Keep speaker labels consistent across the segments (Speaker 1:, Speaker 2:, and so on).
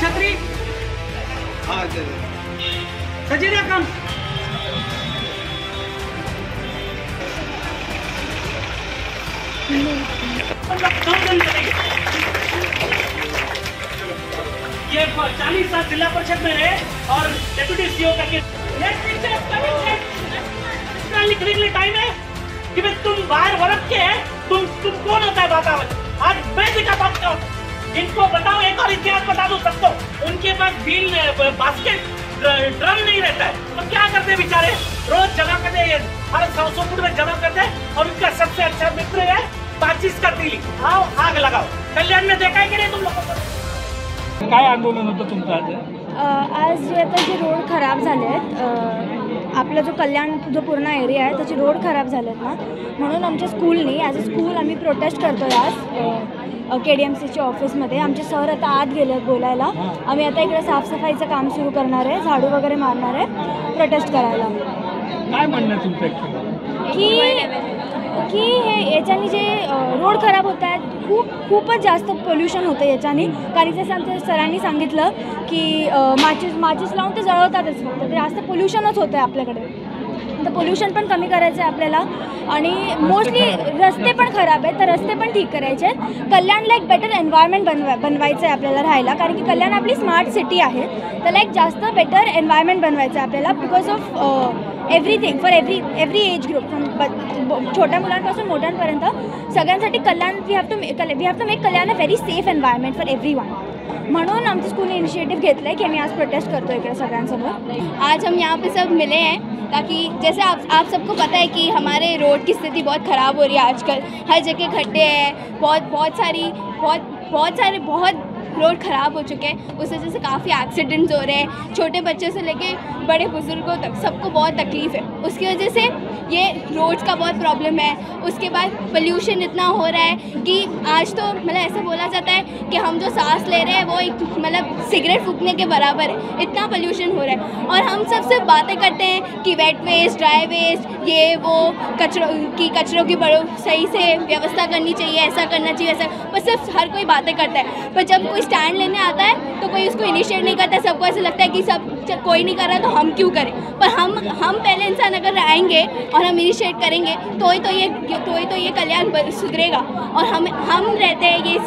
Speaker 1: छतरी। सजीदा कम। ये चालीस साल जिला परिषद में रहे और डेप्यूटी सीओ का लिखने के लिए टाइम है कि तुम बाहर वर्क के तुम तुम कौन होता है वातावरण? आज मैं दिखाता हूँ। इनको बताओ एक और इतिहास बता दो सबको। उनके पास बीन बास्केट ड्रम नहीं रहता है। तो क्या करते बेचारे? रोज जमा करते हैं हर सौ सौ फुट में जमा करते हैं और उनका सबसे अच्छा मित्र है पाचिस का तिली आओ आग लगाओ। कल्याण में देखा है कि नहीं तुम लोगों को? काय आंदोलन होतं तुमचं आज?
Speaker 2: आज जे आता जे रोड खराब झाले आहेत आपला जो कल्याण जो पूर्ण एरिया आहे त्याचे रोड खराब झाले आहेत ना. म्हणून आमच्या स्कूलनी ॲज अ स्कूल आम्ही प्रोटेस्ट करतो आज के डी एम सीच्या ऑफिसमध्ये आमचे सर आता आत गेले आहेत बोलायला. आम्ही आता इकडे साफसफाईचं काम सुरू करणार आहे झाडू वगैरे मारणार आहे प्रोटेस्ट करायला.
Speaker 1: काय म्हणणं आहे तुमचं
Speaker 2: की की हे याच्याने जे रोड खराब होत आहेत खूप खूपच जास्त पोल्युशन होतं याच्याने. कारण जसं आमच्या सरांनी सांगितलं की माचीस माचीस लावून ते जळवतातच फक्त. ते जास्त पोल्युशनच होतं आहे आपल्याकडे. तर पोल्युशन पण कमी करायचं आहे आपल्याला. आणि मोस्टली रस्ते पण खराब आहेत तर रस्ते पण ठीक करायचे आहेत कल्याणला एक बेटर एन्व्हायरमेंट बनवा बनवायचं आहे आपल्याला राहायला. कारण की कल्याण आपली स्मार्ट सिटी आहे. त्याला एक जास्त बेटर एन्व्हायरमेंट बनवायचं आहे आपल्याला because of everything for every every age group from छोट्या मुलांपासून मोठ्यांपर्यंत सगळ्यांसाठी Kalyan we have to we have to make Kalyan a very safe environment for everyone म्हणून आमच्या स्कूलने इनिशिएटिव्ह घेतलं आहे की आम्ही आज प्रोटेस्ट करतो इकडे सगळ्यांसमोर
Speaker 3: आज हम यहाँ पे सब मिले हैं ताकि जैसे आप आप सबको पता है कि हमारे रोड की स्थिति बहुत ख़राब हो रही है आजकल हर जगह खड्डे हैं बहुत बहुत सारी बहुत बहुत सारे बहुत रोड ख़राब हो चुके हैं। उस वजह से काफ़ी एक्सीडेंट्स हो रहे हैं। छोटे बच्चे से लेके बड़े बुज़ुर्गों तक सबको बहुत तकलीफ़ है। उसकी वजह से ये रोड्स का बहुत प्रॉब्लम है। उसके बाद पोल्यूशन इतना हो रहा है कि आज तो मतलब ऐसा बोला जाता है कि हम जो सांस ले रहे हैं, वो एक मतलब सिगरेट फूकने के बराबर है। इतना पोल्यूशन हो रहा है। और हम सब सिर्फ़ बातें करते हैं कि वेट वेस्ट ड्राई वेस्ट ये, वो, कचरों, की कचरों की बड़ो सही से व्यवस्था करनी चाहिए, ऐसा करना चाहिए, ऐसा। पर सिर्फ़ हर कोई बातें करता है। पर जब कोई स्टैंड लेने आता है तो कोई उसको इनिशिएट नहीं करता, सबको ऐसा लगता है कि सब कोई नहीं कर रहा तो हम क्यों करें? पर हम हम पहले इंसान अगर आएँगे और हम इनिशिएट करेंगे तो ही तो ये तो ही तो ये कल्याण सुधरेगा। और हम हम रहते हैं ये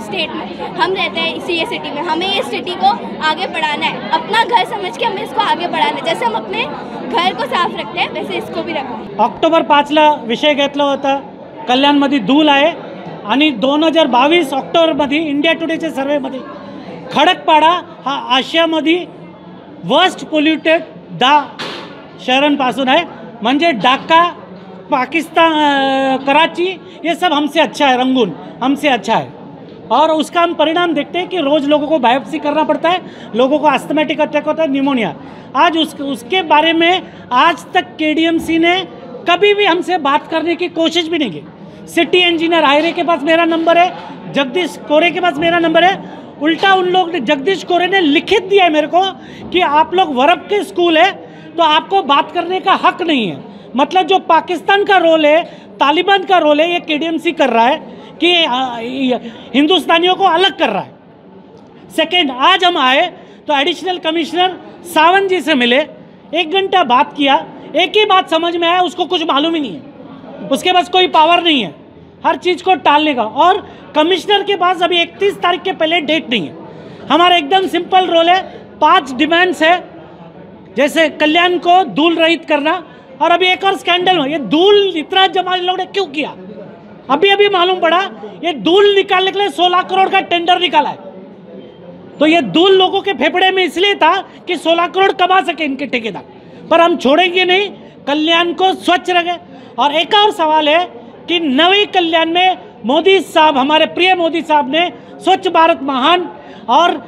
Speaker 3: स्टेट में, हम रहते हैं इसी ये सिटी में। हमें ये सिटी को आगे बढ़ाना है। अपना घर समझ के हमें इसको आगे बढ़ाना है। जैसे हम अपने घर को साफ़ रखते हैं, वैसे इसको भी रखना
Speaker 1: ऑक्टोबर पाचला विषय घेतला होता कल्याणमध्ये धूल आहे दोन हज़ार बावीस ऑक्टोबरमध्ये, इंडिया टुडेच्या सर्वेमध्ये, खडकपाडा हा आशियामध्ये वर्स्ट पोल्युटेड दहा शहरांपासून आहे. म्हणजे ढाका, पाकिस्तान कराची ये सब हमसे अच्छा है, रंगून हमसे अच्छा है. और उसका हम परिणाम देखते हैं कि रोज़ लोगों को बायोप्सी करना पड़ता है, लोगों को अस्थमेटिक अटैक होता है निमोनिया आज उस, उसके बारे में आज तक के ने कभी भी हमसे बात करने की कोशिश भी नहीं की। सिटी इंजीनियर आयरे के पास मेरा नंबर है, जगदीश कोरे के पास मेरा नंबर है। उल्टा उन लोग ने, जगदीश कोरे ने लिखित दिया है मेरे को कि आप लोग वरब के स्कूल है तो आपको बात करने का हक नहीं है। मतलब जो पाकिस्तान का रोल है, तालिबान का रोल है, ये के कर रहा है कि हिंदुस्तानियों को अलग कर रहा है। सेकेंड आज हम आए तो एडिशनल कमिश्नर सावंत जी से मिले, एक घंटा बात किया, एक ही बात समझ में आया, उसको कुछ मालूम ही नहीं है। उसके पास कोई पावर नहीं है। हर चीज़ को टालने का। और कमिश्नर के पास अभी इकतीस तारीख के पहले डेट नहीं है। हमारा एकदम सिंपल रोल है। पाँच डिमांड्स है। जैसे कल्याण को धूल रहित करना। और अभी एक और स्कैंडल हुआ। ये धूल इतना जमा लोगों ने क्यों किया? अभी अभी मालूम पड़ा, ये धूल निकालने के लिए सोलह करोड़ का टेंडर निकाला है। तो ये धूल लोगों के फेफड़े में इसलिए था कि सोलह करोड़ कमा सके इनके ठेकेदार। पर हम छोड़ेंगे नहीं। कल्याण को स्वच्छ रखे। और एक और सवाल है कि नवी कल्याण में मोदी साहब, हमारे प्रिय मोदी साहब ने स्वच्छ भारत महान और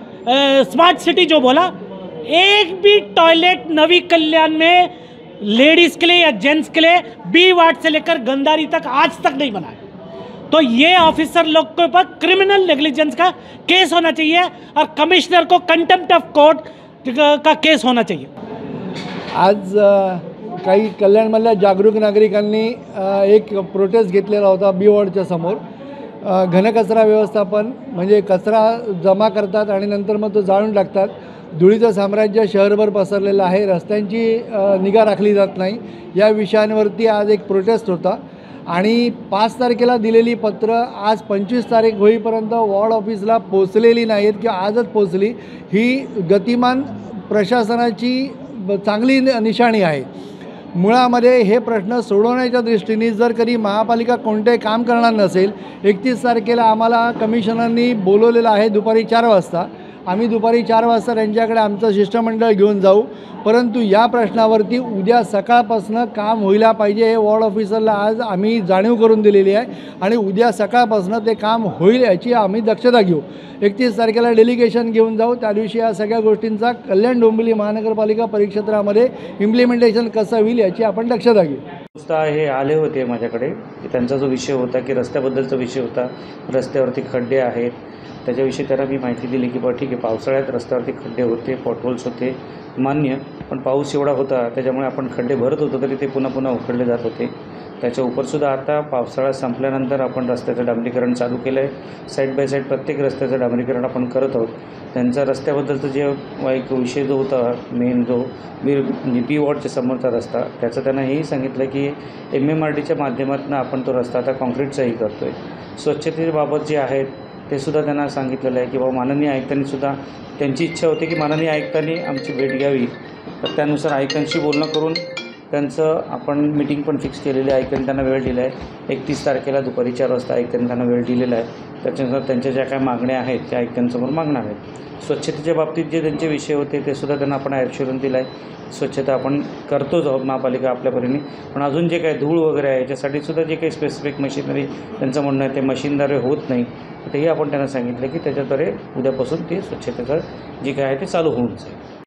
Speaker 1: स्मार्ट सिटी जो बोला, एक भी टॉयलेट नवी कल्याण में लेडीज़ के लिए या जेंट्स के लिए बी वार्ड से लेकर गंदारी तक आज तक नहीं बना है। तो ये ऑफिसर लोग के ऊपर क्रिमिनल नेग्लिजेंस का केस होना चाहिए और कमिश्नर को कंटेम्प्ट ऑफ़ कोर्ट का केस होना चाहिए।
Speaker 4: आज काही कल्याणमधल्या जागरूक नागरिकांनी एक प्रोटेस्ट घेतलेला होता बी वॉर्डच्या समोर. घनकचरा व्यवस्थापन म्हणजे कचरा जमा करतात आणि नंतर मग तो जाळून टाकतात. धुळीचं साम्राज्य शहरभर पसरलेलं आहे. रस्त्यांची निगा राखली जात नाही. या विषयांवरती आज एक प्रोटेस्ट होता. आणि पाच तारखेला दिलेली पत्र आज पंचवीस तारीख होईपर्यंत वॉर्ड ऑफिसला पोचलेली नाहीत किंवा आजच पोचली ही गतिमान प्रशासनाची ब- चांगली नि- निशाणी आहे. मुळामध्ये हे प्रश्न सोडवण्याच्या दृष्टीने जर कधी महापालिका कोणतेही काम करणार नसेल एकतीस तारखेला आम्हाला कमिशनरनी बोलवलेलं आहे दुपारी चार वाजता. आम्ही दुपारी चार वाजता त्यांच्याकडे आमचं शिष्टमंडळ घेऊन जाऊ. परंतु या प्रश्नावरती उद्या सकाळपासून काम व्हायला पाहिजे हे वॉर्ड ऑफिसरला आज आम्ही जाणीव करून दिलेली आहे आणि उद्या सकाळपासून ते काम होईल याची आम्ही दक्षता घेऊ. एकतीस तारखेला डेलिगेशन घेऊन जाऊ. त्या दिवशी या सगळ्या गोष्टींचा कल्याण डोंबिवली महानगरपालिका परिक्षेत्रामध्ये इम्प्लिमेंटेशन कसं होईल याची आपण दक्षता घेऊ.
Speaker 5: हे आले होते माझ्याकडे. त्यांचा जो विषय होता की रस्त्याबद्दलचा विषय होता. रस्त्यावरती खड्डे आहेत. त्याच्याविषयी त्यांना मी माहिती दिली की बा ठीक आहे पावसाळ्यात रस्त्यावरती खड्डे होते पॉटहोल्स होते मान्य पण पाऊस एवढा होता त्याच्यामुळे आपण खड्डे भरत होतो तरी ते पुन्हा पुन्हा उखडले जात होते. त्याच्या उपरसुद्धा आता पावसाळा संपल्यानंतर आपण रस्त्याचं डांबरीकरण चालू केलं आहे साईड बाय साईड प्रत्येक रस्त्याचं डांबरीकरण आपण करत आहोत. त्यांचा रस्त्याबद्दलचं जे एक विषय जो होता मेन जो बीर म्हणजे बी वॉर्डच्या समोरचा रस्ता त्याचं त्यांना हेही सांगितलं की एम एम आर डीच्या माध्यमातून आपण तो रस्ता आता कॉन्क्रीटचाही करतो आहे स्वच्छतेबाबत जे आहेत ते सुद्धा त्यांना सांगितलेलं आहे की बाबा माननीय आयुक्तांनीसुद्धा त्यांची इच्छा होती की माननीय आयुक्तांनी आमची भेट घ्यावी. तर त्यानुसार आयुक्तांशी बोलणं करून त्यांचं आपण मिटिंग पण फिक्स केलेली आहे. ऐकून त्यांना वेळ दिला आहे एकतीस तारखेला दुपारी चार वाजता ऐकून त्यांना वेळ दिलेला आहे. त्याच्यानुसार त्यांच्या ज्या काय मागण्या आहेत त्या आयुक्तांसमोर मागणार आहेत. स्वच्छतेच्या बाबतीत जे त्यांचे विषय होते ते सुद्धा त्यांना आपण ॲश्युरन्स दिला आहे स्वच्छता आपण करतोच आहोत महापालिका आपल्या परीने. पण अजून जे काही धूळ वगैरे आहे याच्यासाठी सुद्धा जे काही स्पेसिफिक मशिनरी त्यांचं म्हणणं आहे ते मशीनद्वारे होत नाही. तेही आपण त्यांना सांगितलं की त्याच्याद्वारे उद्यापासून ते स्वच्छतेचं जे काय आहे ते चालू होऊन जाईल.